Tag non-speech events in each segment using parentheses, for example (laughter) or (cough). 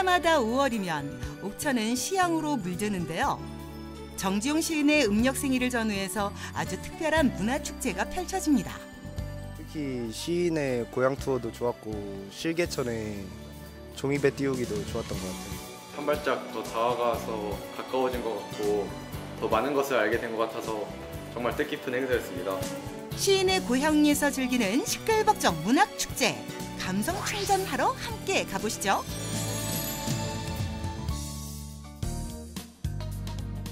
해마다 5월이면 옥천은 시향으로 물드는데요. 정지용 시인의 음력 생일을 전후해서 아주 특별한 문화축제가 펼쳐집니다. 특히 시인의 고향 투어도 좋았고 실개천의 종이배 띄우기도 좋았던 것 같아요. 한 발짝 더 다가가서 가까워진 것 같고 더 많은 것을 알게 된 것 같아서 정말 뜻깊은 행사였습니다. 시인의 고향에서 즐기는 시끌벅적 문학축제. 감성 충전하러 함께 가보시죠.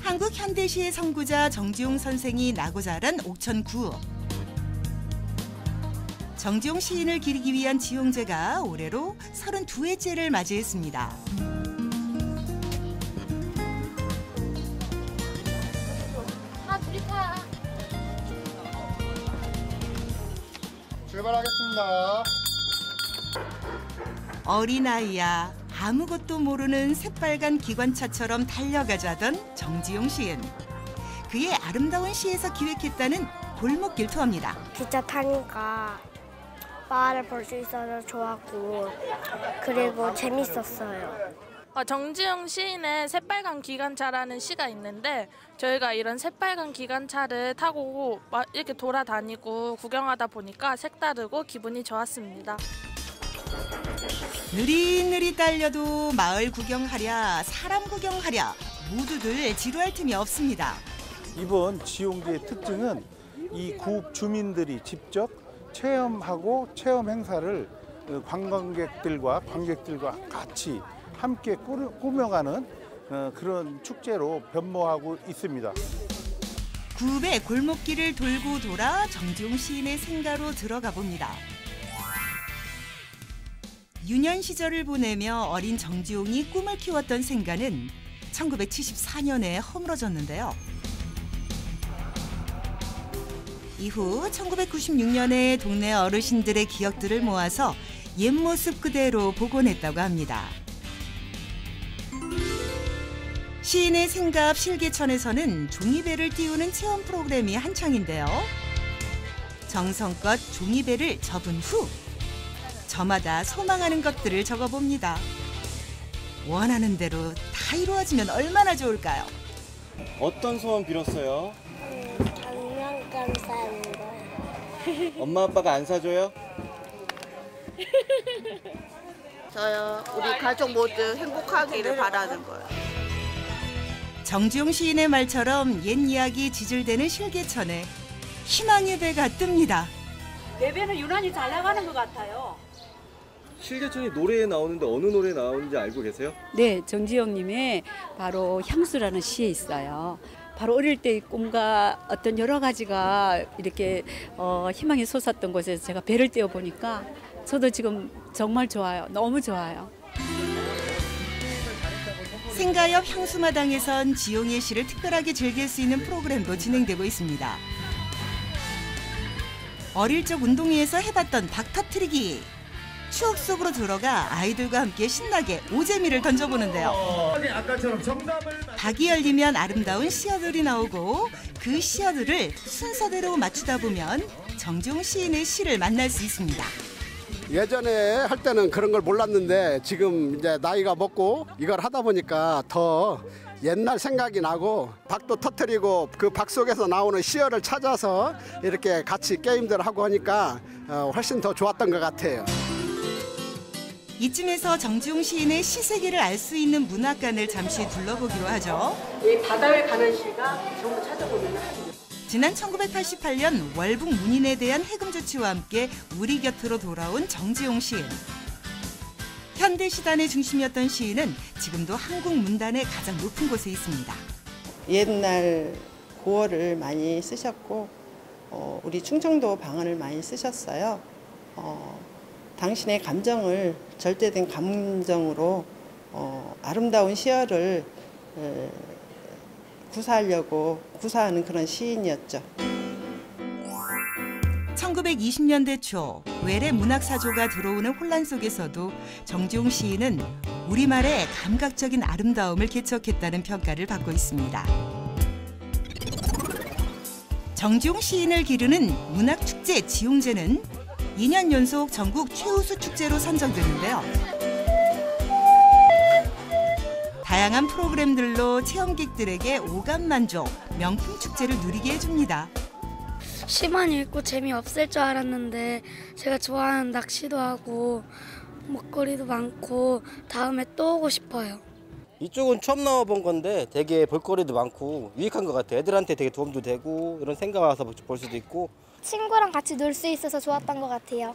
한국 현대시의 선구자 정지용 선생이 나고 자란 옥천구. 정지용 시인을 기리기 위한 지용제가 올해로 32회째를 맞이했습니다. 아, 둘이 타. 출발하겠습니다. 어린아이야 아무것도 모르는 새빨간 기관차처럼 달려가자던 정지용 시인. 그의 아름다운 시에서 기획했다는 골목길 투어입니다. 기차 타니까 마을을 볼 수 있어서 좋았고 그리고 재밌었어요. 어, 정지용 시인의 새빨간 기관차라는 시가 있는데 저희가 이런 새빨간 기관차를 타고 마- 이렇게 돌아다니고 구경하다 보니까 색다르고 기분이 좋았습니다. 느릿느릿 달려도 마을 구경하랴 사람 구경하랴 모두들 지루할 틈이 없습니다. 이번 지용제의 특징은 이구 주민들이 직접 체험하고 체험 행사를 어, 관광객들과 관객들과 같이 함께 꾸며가는 어, 그런 축제로 변모하고 있습니다. 구배 골목길을 돌고 돌아 정지용 시인의 생가로 들어가 봅니다. 유년 시절을 보내며 어린 정지용이 꿈을 키웠던 생가는 1974년에 허물어졌는데요. 이후 1996년에 동네 어르신들의 기억들을 모아서 옛 모습 그대로 복원했다고 합니다. 시인의 생갑 실개천에서는 종이배를 띄우는 체험 프로그램이 한창인데요. 정성껏 종이배를 접은 후 저마다 소망하는 것들을 적어봅니다. 원하는 대로 다 이루어지면 얼마나 좋을까요? 어떤 소원 빌었어요? 장난감 사는 거요. 엄마 아빠가 안 사줘요? (laughs) 저요 우리 가족 모두 행복하기를 바라는 거예요. 정지용 시인의 말처럼 옛 이야기 지질대는 실개천에 희망의 배가 뜹니다. 내 배는 유난히 잘 나가는 것 같아요. 실개천이 노래에 나오는데 어느 노래 나오는지 알고 계세요? 네, 정지영님의 바로 향수라는 시에 있어요. 바로 어릴 때의 꿈과 어떤 여러 가지가 이렇게 어, 희망이 솟았던 곳에서 제가 배를 띄워 보니까 저도 지금 정말 좋아요. 너무 좋아요. 생가옆 향수마당에선 지용의 시를 특별하게 즐길 수 있는 프로그램도 진행되고 있습니다. 어릴 적 운동회에서 해봤던 박 터트리기. 추억 속으로 들어가 아이들과 함께 신나게 오재미를 던져보는데요. 박이 열리면 아름다운 시어들이 나오고 그 시어들을 순서대로 맞추다 보면 정지용 시인의 시를 만날 수 있습니다. 예전에 할 때는 그런 걸 몰랐는데 지금 이제 나이가 먹고 이걸 하다 보니까 더 옛날 생각이 나고 박도 터트리고 그 박 속에서 나오는 시어를 찾아서 이렇게 같이 게임들 하고 하니까 어, 훨씬 더 좋았던 것 같아요. 이쯤에서 정지용 시인의 시 세계를 알 수 있는 문학관을 잠시 둘러보기로 하죠. 이 바다에 가는 시가 전부 찾아보면 지난 1988년 월북 문인에 대한 해금 조치와 함께 우리 곁으로 돌아온 정지용 시인. 현대 시단의 중심이었던 시인은 지금도 한국 문단의 가장 높은 곳에 있습니다. 옛날 고어를 많이 쓰셨고 어, 우리 충청도 방언을 많이 쓰셨어요. 어, 당신의 감정을 절대된 감정으로 어, 아름다운 시어를 에, 구사하려고 구사하는 그런 시인이었죠. 1920년대 초 외래 문학 사조가 들어오는 혼란 속에서도 정지용 시인은 우리말의 감각적인 아름다움을 개척했다는 평가를 받고 있습니다. 정지용 시인을 기르는 문학축제 지용제는 2년 연속 전국 최우수 축제로 선정됐는데요. 다양한 프로그램들로 체험객들에게 오감 만족, 명품 축제를 누리게 해줍니다. 시만 읽고 재미없을 줄 알았는데 제가 좋아하는 낚시도 하고 먹거리도 많고 다음에 또 오고 싶어요. 이쪽은 처음 나와본 건데 되게 볼거리도 많고 유익한 것 같아요. 애들한테 되게 도움도 되고 이런 생각 와서 볼 수도 있고 친구랑 같이 놀 수 있어서 좋았던 것 같아요.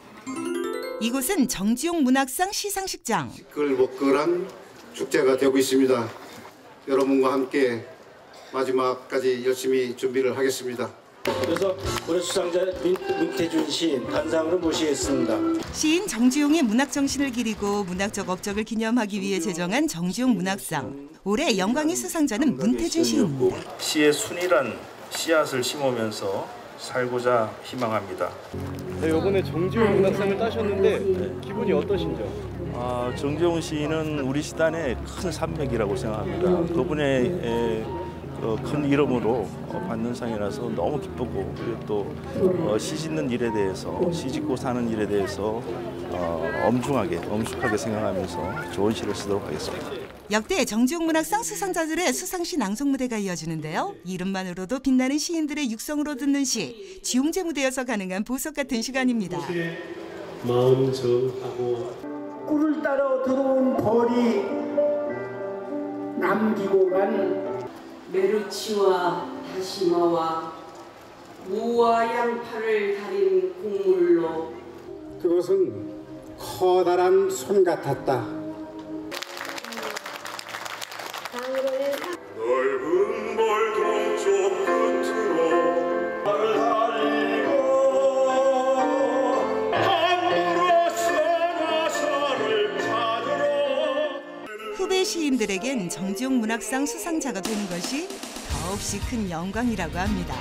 이곳은 정지용 문학상 시상식장. 시끌먹끌한 축제가 되고 있습니다. 여러분과 함께 마지막까지 열심히 준비를 하겠습니다. 그래서 올해 수상자 민, 민태준 시인 단상으로 모시겠습니다. 시인 정지용의 문학 정신을 기리고 문학적 업적을 기념하기 위해 제정한 정지용 문학상. 올해 영광의 수상자는 문태준 시인입니다. 시의 순이란 씨앗을 심으면서 살고자 희망합니다. 네, 이번에 정지용 문학상을 따셨는데 기분이 어떠신죠? 아, 정재훈 시인은 우리 시단의 큰 산맥이라고 생각합니다. 그분의 에, 어, 큰 이름으로 어, 받는 상이라서 너무 기쁘고 그리고 또 어, 시 짓는 일에 대해서 시 짓고 사는 일에 대해서 어, 엄중하게 엄숙하게 생각하면서 좋은 시를 쓰도록 하겠습니다. 역대 정지용 문학 상 수상자들의 수상시 낭송 무대가 이어지는데요. 이름만으로도 빛나는 시인들의 육성으로 듣는 시, 지용제 무대여서 가능한 보석 같은 시간입니다. 마음 정하고 꿀을 따라 들어온 벌이 남기고 간 메르치와 다시마와 무와 양파를 달인 국물로 그것은 커다란 손 같았다. 후배 시인들에겐 정지용 문학상 수상자가 되는 것이 더없이 큰 영광이라고 합니다.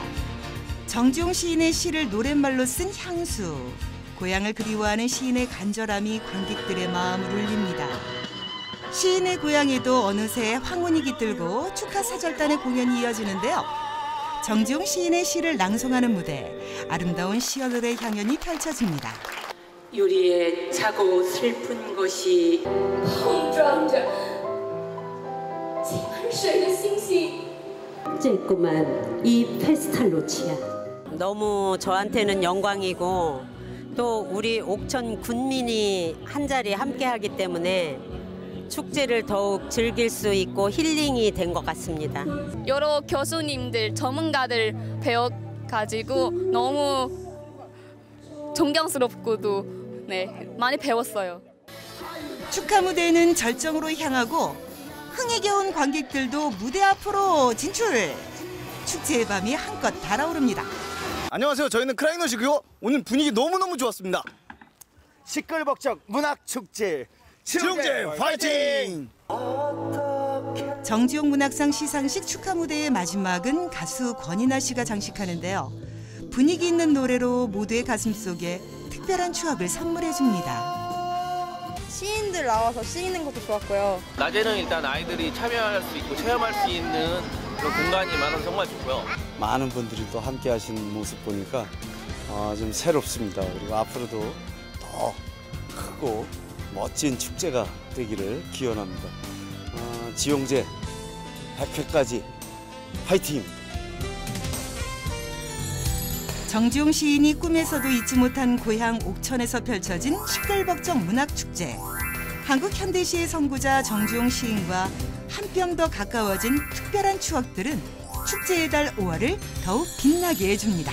정지용 시인의 시를 노랫말로 쓴 향수. 고향을 그리워하는 시인의 간절함이 관객들의 마음을 울립니다. 시인의 고향에도 어느새 황혼이 깃들고 축하 사절단의 공연이 이어지는데요. 정지용 시인의 시를 낭송하는 무대, 아름다운 시어들의 향연이 펼쳐집니다. 유리에 차고 슬픈 것이 쨌구만 이 페스탈 로치야. 너무 저한테는 영광이고 또 우리 옥천 군민이 한자리 함께하기 때문에 축제를 더욱 즐길 수 있고 힐링이 된 것 같습니다. 여러 교수님들, 전문가들 배워가지고 너무 존경스럽고도 네, 많이 배웠어요. 축하 무대는 절정으로 향하고 흥에 겨운 관객들도 무대 앞으로 진출. 축제의 밤이 한껏 달아오릅니다. 안녕하세요. 저희는 크라이넛이고요. 오늘 분위기 너무너무 좋았습니다. 시끌벅적 문학축제 지용재 화이팅! 정지용 문학상 시상식 축하 무대의 마지막은 가수 권이나 씨가 장식하는데요. 분위기 있는 노래로 모두의 가슴 속에 특별한 추억을 선물해 줍니다. 시인들 나와서 시 읽는 것도 좋았고요. 낮에는 일단 아이들이 참여할 수 있고 체험할 수 있는 그런 공간이 많아서 정말 좋고요. 많은 분들이 또 함께 하시는 모습 보니까 어, 좀 새롭습니다. 그리고 앞으로도 더 크고 멋진 축제가 되기를 기원합니다. 어, 지용제 100회까지 화이팅입니다. 정지용 시인이 꿈에서도 잊지 못한 고향 옥천에서 펼쳐진 시끌벅적 문학축제. 한국 현대시의 선구자 정지용 시인과 한 뼘 더 가까워진 특별한 추억들은 축제의 달 5월을 더욱 빛나게 해줍니다.